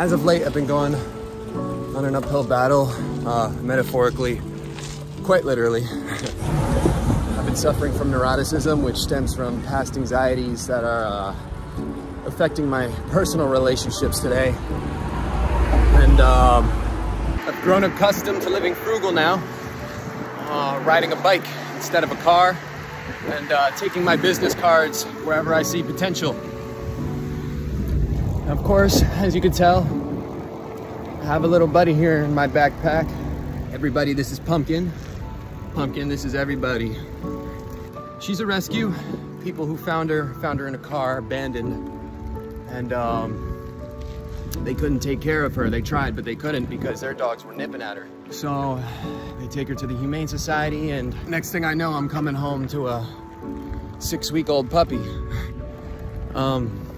as of late, I've been going on an uphill battle, uh, metaphorically, quite literally. I've been suffering from neuroticism, which stems from past anxieties that are uh, affecting my personal relationships today. And um, I've grown accustomed to living frugal now, uh, riding a bike instead of a car, and uh, taking my business cards wherever I see potential. Of course, as you can tell, I have a little buddy here in my backpack. Everybody, this is Pumpkin. Pumpkin, this is everybody. She's a rescue. People who found her, found her in a car, abandoned. And um, they couldn't take care of her. They tried, but they couldn't because their dogs were nipping at her. So they take her to the Humane Society and next thing I know, I'm coming home to a six week old puppy. Um,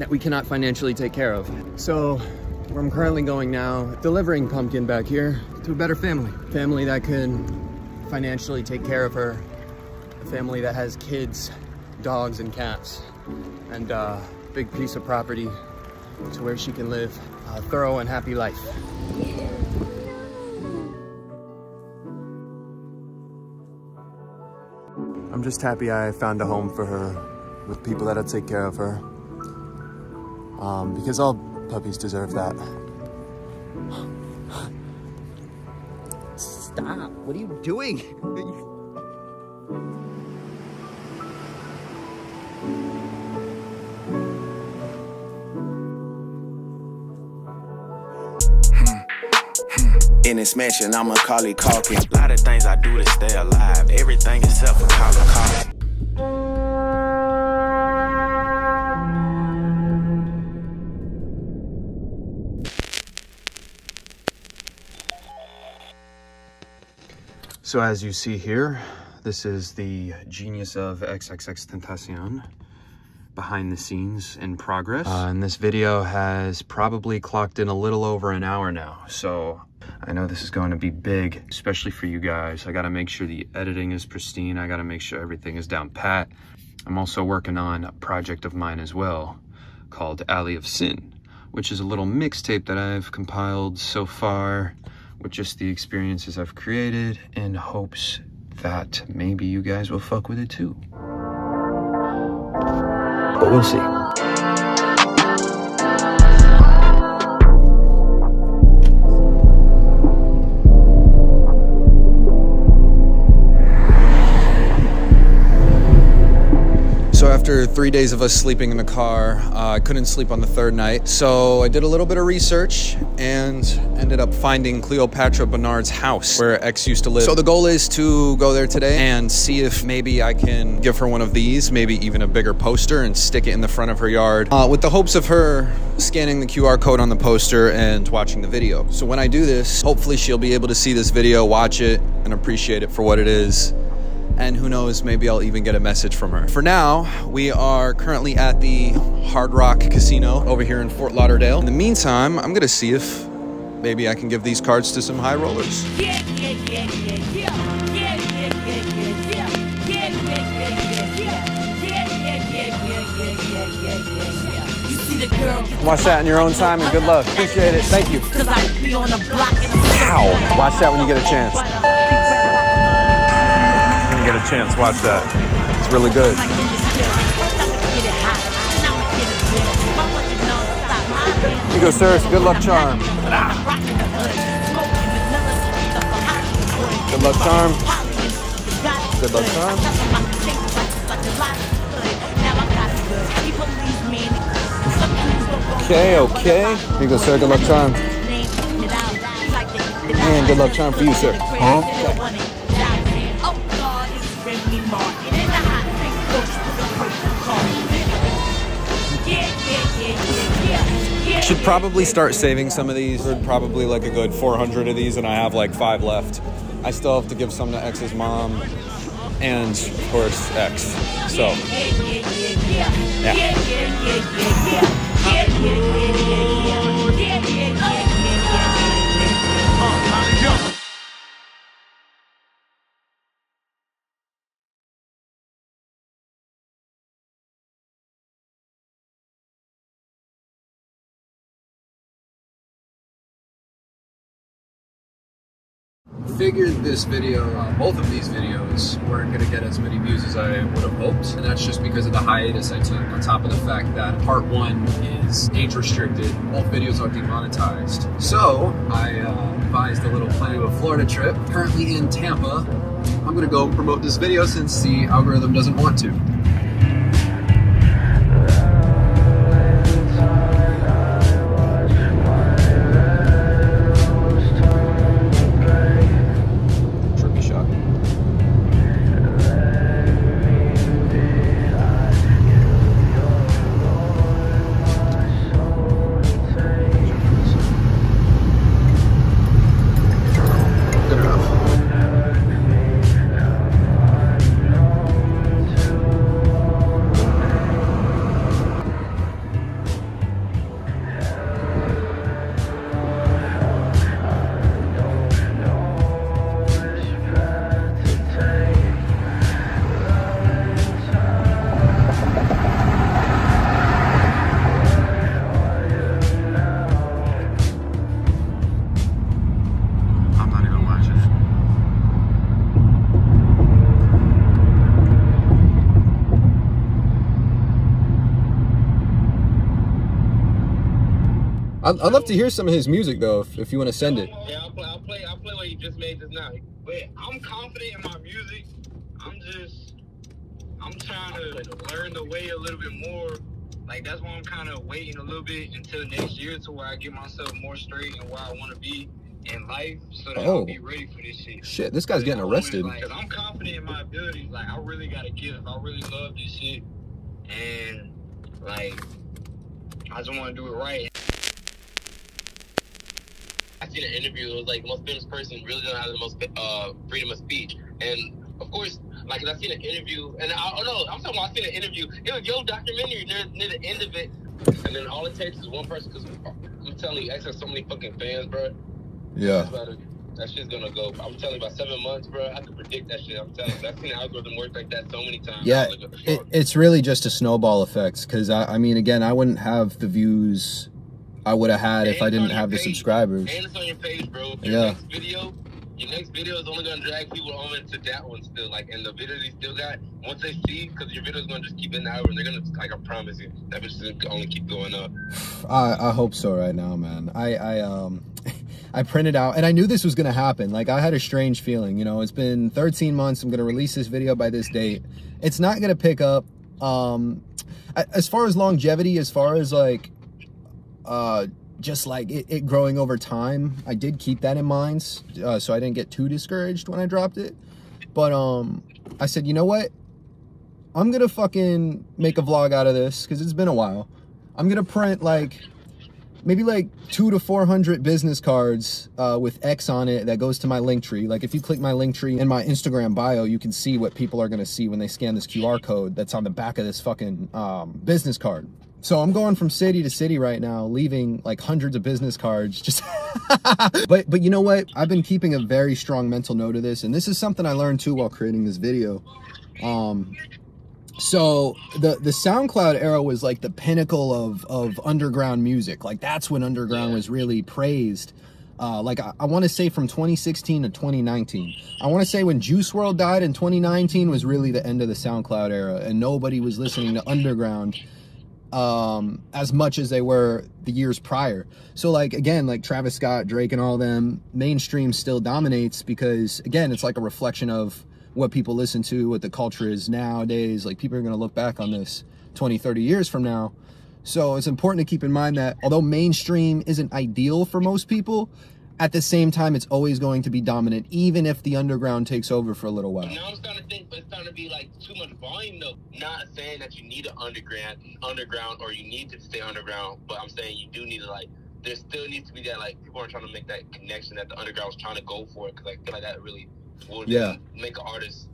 that we cannot financially take care of. So where I'm currently going now, delivering Pumpkin back here to a better family. Family that can financially take care of her. A family that has kids, dogs, and cats. And a uh, big piece of property to where she can live a thorough and happy life. I'm just happy I found a home for her with people that'll take care of her um, because all puppies deserve that. Stop. What are you doing? In this mansion, I'm a Macaulay Culkin. A lot of things I do to stay alive. Everything except for Colin Collin. So as you see here, this is the genius of XXXTentacion behind the scenes in progress. Uh, and this video has probably clocked in a little over an hour now. So I know this is going to be big, especially for you guys. I got to make sure the editing is pristine. I got to make sure everything is down pat. I'm also working on a project of mine as well called Alley of Sin, which is a little mixtape that I've compiled so far with just the experiences I've created in hopes that maybe you guys will fuck with it too. But we'll see. After three days of us sleeping in the car, uh, I couldn't sleep on the third night. So I did a little bit of research and ended up finding Cleopatra Bernard's house where X used to live. So the goal is to go there today and see if maybe I can give her one of these, maybe even a bigger poster and stick it in the front of her yard uh, with the hopes of her scanning the QR code on the poster and watching the video. So when I do this, hopefully she'll be able to see this video, watch it, and appreciate it for what it is and who knows, maybe I'll even get a message from her. For now, we are currently at the Hard Rock Casino over here in Fort Lauderdale. In the meantime, I'm gonna see if maybe I can give these cards to some high rollers. Watch that in your own time and good luck. Appreciate it. Thank you. Ow. Watch that when you get a chance get a chance, watch that. It's really good. You go, sir. Good luck charm. Good luck charm. Good luck charm. Okay, okay. Here you go, sir. Good luck charm. And good luck charm for you, sir. Huh? Should probably start saving some of these. Probably like a good 400 of these, and I have like five left. I still have to give some to X's mom, and of course X. So, yeah. Figured this video, uh, both of these videos, weren't gonna get as many views as I would have hoped. And that's just because of the hiatus I took, on top of the fact that part one is age restricted. Both videos are demonetized. So I uh, advised a little plan of a Florida trip, currently in Tampa. I'm gonna go promote this video since the algorithm doesn't want to. I'd, I'd love to hear some of his music though, if, if you want to send it. Oh, yeah, I'll play. I'll play. I'll play what you just made just now. But I'm confident in my music. I'm just. I'm trying to learn the way a little bit more. Like that's why I'm kind of waiting a little bit until next year to where I get myself more straight and where I want to be in life, so that Oh. I'll be oh. ready for this shit. Shit, this guy's getting arrested. Because I'm confident in my abilities. Like I really gotta give. I really love this shit, and like I just want to do it right. I seen an interview. It was like the most famous person really don't have the most uh, freedom of speech, and of course, like I seen an interview, and I oh no, I'm talking. About I seen an interview. It was your documentary near, near the end of it, and then all it takes is one person. Because I'm telling you, X has so many fucking fans, bro. Yeah. That shit's gonna go. I'm telling you, about seven months, bro. I can predict that shit. I'm telling you, I've seen the algorithm work like that so many times. Yeah, it, it's really just a snowball effect. Because I, I mean, again, I wouldn't have the views I would have had if I didn't have the subscribers. And it's on your page, bro. Your Yeah. next video, your next video is only gonna drag people on into that one still. Like, and the video they still got, once they see, because your video is gonna just keep in the algorithm, they're gonna, like, I promise you, that bitch is gonna only keep going up. I, I hope so right now, man. I, I um I printed out and I knew this was gonna happen. Like I had a strange feeling, you know, it's been 13 months. I'm gonna release this video by this date. It's not gonna pick up. Um as far as longevity, as far as like uh just like it, it growing over time, I did keep that in mind. Uh, so I didn't get too discouraged when I dropped it. But um I said, you know what? I'm gonna fucking make a vlog out of this because it's been a while. I'm gonna print like maybe like two to four hundred business cards uh, with X on it that goes to my Linktree. Like if you click my Linktree in my Instagram bio, you can see what people are gonna see when they scan this QR code that's on the back of this fucking um, business card. So I'm going from city to city right now, leaving like hundreds of business cards. Just, but but you know what? I've been keeping a very strong mental note of this, and this is something I learned too while creating this video. Um, so the the SoundCloud era was like the pinnacle of of underground music. Like that's when underground was really praised. Uh, like I, I want to say from 2016 to 2019. I want to say when Juice WRLD died in 2019 was really the end of the SoundCloud era, and nobody was listening to underground um as much as they were the years prior. So like again, like Travis Scott, Drake and all them, mainstream still dominates because again, it's like a reflection of what people listen to, what the culture is nowadays. Like people are going to look back on this 20, 30 years from now. So it's important to keep in mind that although mainstream isn't ideal for most people, at the same time it's always going to be dominant even if the underground takes over for a little while. Now I'm starting to think but it's starting to be like too much volume though. Not saying that you need an underground, underground, or you need to stay underground, but I'm saying you do need to like. There still needs to be that like people are trying to make that connection that the underground was trying to go for it because I feel like that really would Yeah. make an artist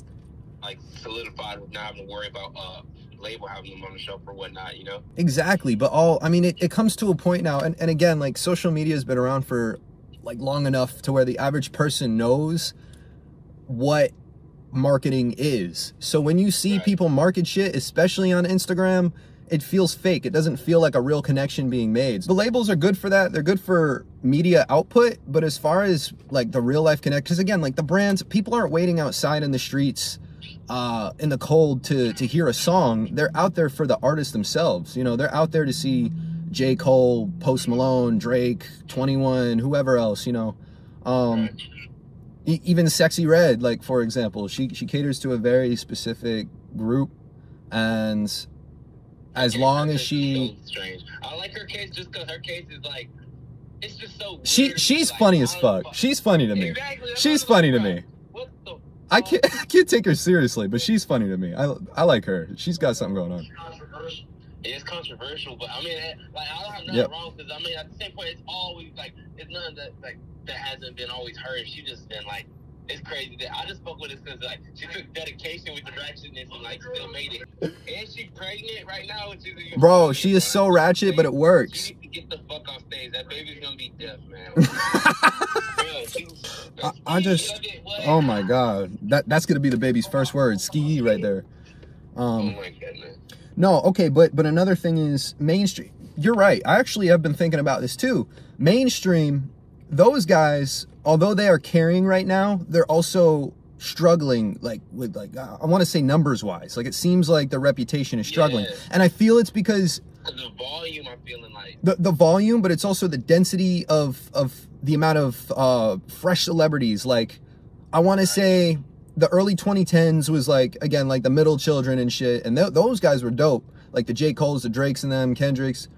like solidified with not having to worry about uh label having them on the shelf or whatnot. You know. Exactly, but all I mean, it, it comes to a point now, and, and again, like social media has been around for like long enough to where the average person knows what marketing is. So when you see Right. people market shit, especially on Instagram, it feels fake. It doesn't feel like a real connection being made. The labels are good for that. They're good for media output, but as far as like the real life connect, because again, like the brands, people aren't waiting outside in the streets uh, in the cold to to hear a song. They're out there for the artists themselves. You know, they're out there to see J. Cole, Post Malone, Drake, 21, whoever else, you know. Um, e- even Sexyy Red, like for example, she she caters to a very specific group, and as long as she so strange. I like her case just because her case is like, it's just so. she she's Like, funny as don't fuck. She's funny to me. Exactly, She's funny to me. about. What the? I can't I can't take her seriously, but she's funny to me. I I like her. She's got something going on. It's controversial, but I mean, like I don't have nothing Yep. wrong because I mean, at the same point, it's always like it's nothing that like that hasn't been always heard. She just been like. It's crazy that I just spoke with this because like she took dedication with the ratchetness and like still made it. And she pregnant right now, which is Bro, she is so ratchet, but it works. She needs to get the fuck off stage. That baby's gonna be deaf, man. I, I just oh my god. That that's gonna be the baby's first word. Ski right there. Oh Um my goodness. No, okay, but but another thing is mainstream. You're right. I actually have been thinking about this too. Mainstream, those guys, although they are carrying right now, they're also struggling like with like uh, I want to say numbers wise. Like it seems like their reputation is struggling. Yeah. And I feel it's because Cause the volume, I'm feeling like. the the volume, but it's also the density of of the amount of uh fresh celebrities. Like I want to say the early 2010s was like again like the middle children and shit, and th- those guys were dope. Like the J Cole's, the Drakes, and them Kendricks.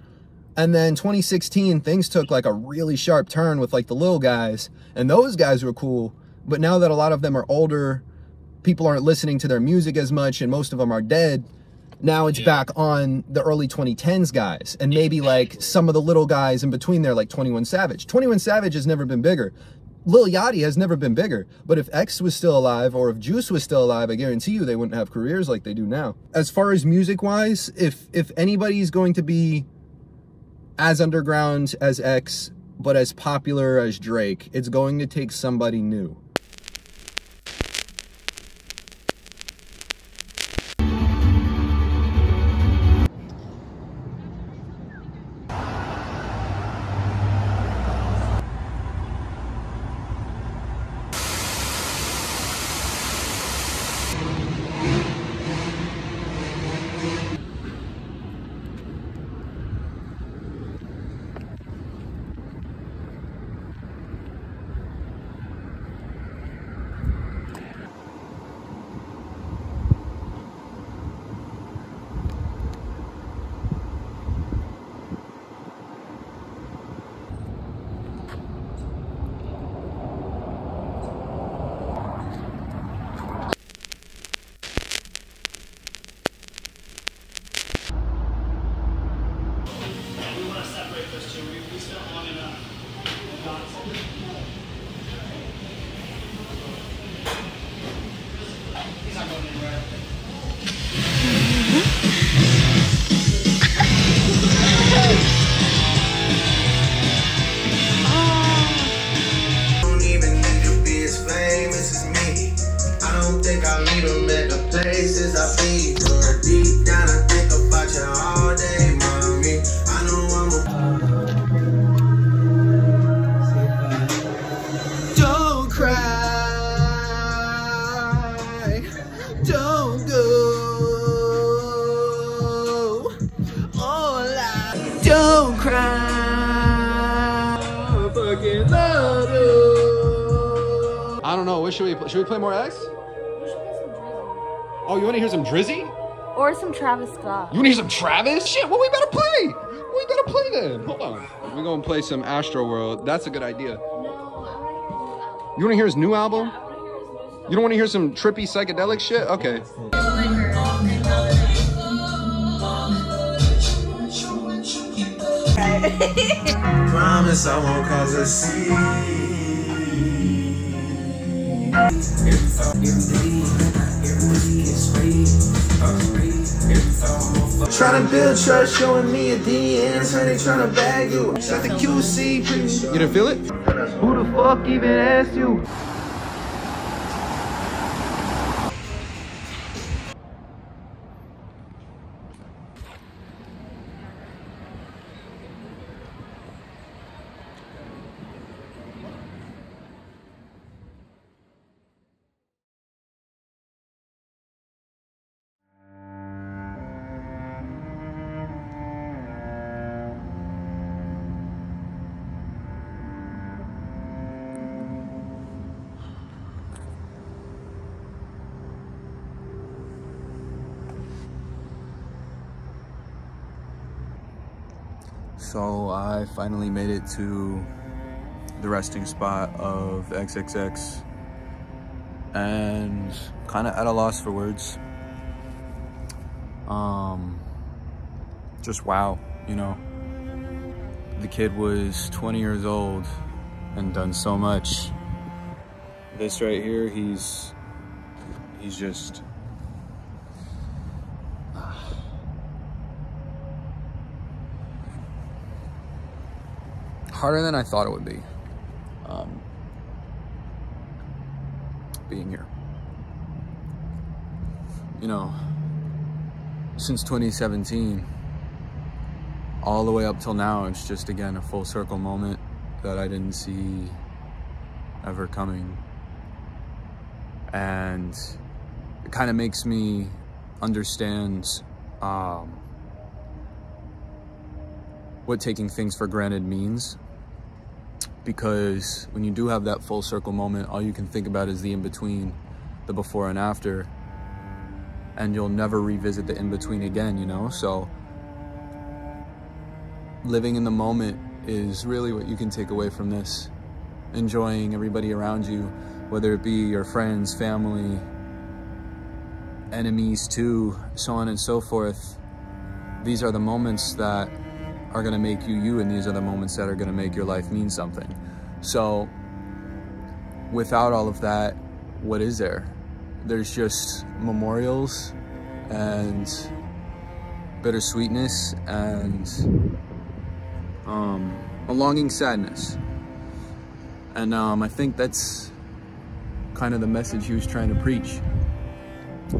And then 2016, things took like a really sharp turn with like the little guys, and those guys were cool. But now that a lot of them are older, people aren't listening to their music as much, and most of them are dead. Now it's Yeah. back on the early 2010s guys, and maybe like some of the little guys in between there, like 21 Savage. 21 Savage has never been bigger. Lil Yachty has never been bigger. But if X was still alive or if Juice was still alive, I guarantee you they wouldn't have careers like they do now. As far as music wise, if if anybody's going to be as underground as X, but as popular as Drake, it's going to take somebody new. I'll meet them at the places I deep down, I think about you all day, mommy. I know I'm a. Don't cry. Don't go. I don't cry. I. I don't know. Should we should we play more X? You want to hear some Drizzy? Or some Travis Scott. You want to hear some Travis? Shit, well we better play. We better play then. Hold on. We're gonna play some Astroworld. That's a good idea. You want to hear his new album? You don't want to hear some trippy psychedelic shit? Okay. Promise I won't cause a scene. Trying to build trust, showing me a DNs, honey, trying to bag you. Shut the QC, please. You didn't feel it? Who the fuck even asked you? So I finally made it to the resting spot of XXX and kind of at a loss for words. Um, just wow, you know. The kid was 20 years old and done so much. This right here, he's he's just harder than I thought it would be. Um, being here. You know, since 2017, all the way up till now, it's just again a full circle moment that I didn't see ever coming. And it kind of makes me understand um, what taking things for granted means because when you do have that full circle moment, all you can think about is the in between, the before and after, and you'll never revisit the in between again, you know? So, living in the moment is really what you can take away from this. Enjoying everybody around you, whether it be your friends, family, enemies too, so on and so forth. These are the moments that are going to make you you and these are the moments that are going to make your life mean something. So without all of that what is there? There's just memorials and bittersweetness and um, a longing sadness. And um, i think that's kind of the message he was trying to preach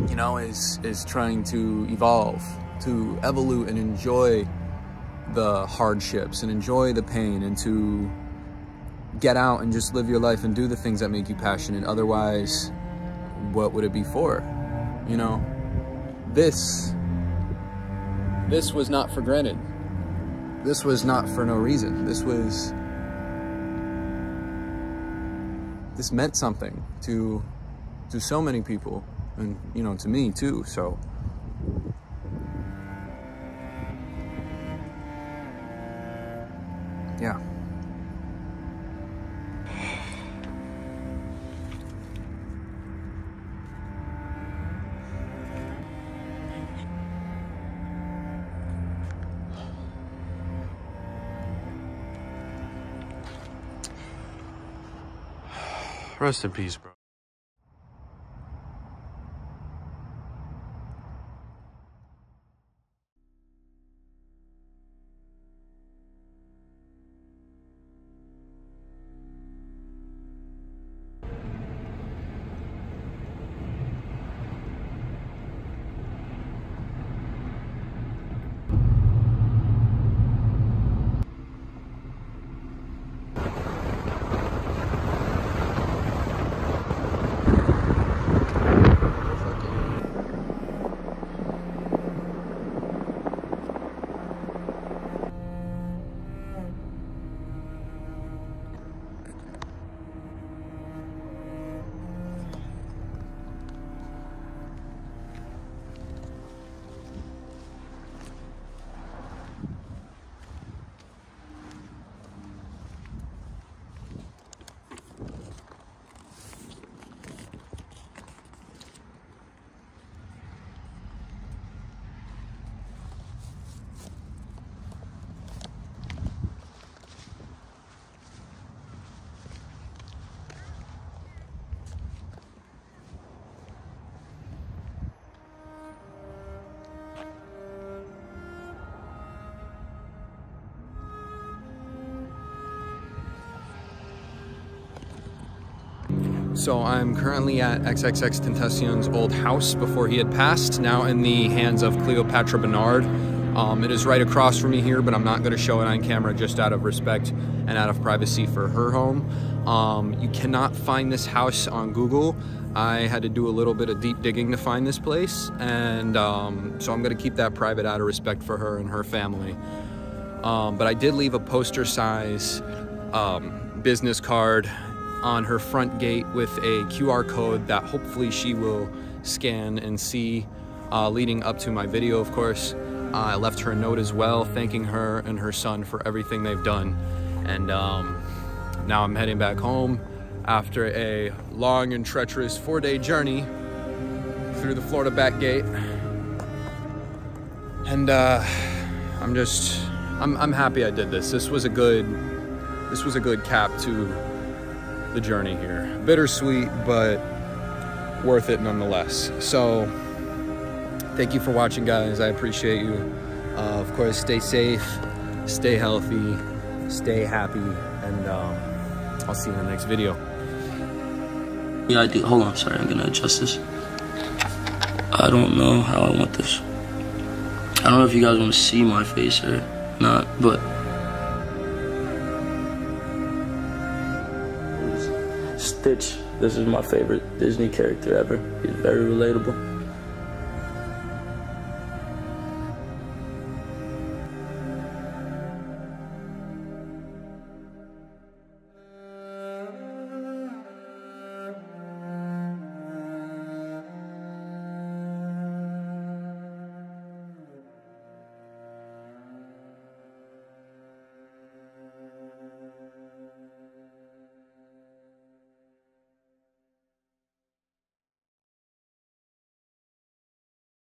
you know is is trying to evolve to evolve and enjoy the hardships and enjoy the pain and to get out and just live your life and do the things that make you passionate. Otherwise, what would it be for? You know, this, this was not for granted. This was not for no reason. This was, this meant something to, to so many people and, you know, to me too. So, Rest in peace, bro. So I'm currently at XXXTentacion's old house before he had passed, now in the hands of Cleopatra Bernard. Um, it is right across from me here, but I'm not going to show it on camera just out of respect and out of privacy for her home. Um, you cannot find this house on Google. I had to do a little bit of deep digging to find this place, and um, so I'm going to keep that private out of respect for her and her family. Um, but I did leave a poster size um, business card on her front gate with a QR code that hopefully she will scan and see uh, leading up to my video, of course. I left her a note as well, thanking her and her son for everything they've done. And um, now I'm heading back home after a long and treacherous four day journey through the Florida back gate. And uh, I'm just, I'm, I'm happy I did this. This was a good, this was a good cap to the journey here. Bittersweet, but worth it nonetheless. So thank you for watching, guys. I appreciate you. Uh, of course, stay safe, stay healthy, stay happy, and um, I'll see you in the next video. Yeah, I do. Hold on, sorry, I'm gonna adjust this. I don't know how I want this. I don't know if you guys want to see my face or not, but. Stitch, this is my favorite Disney character ever. He's very relatable.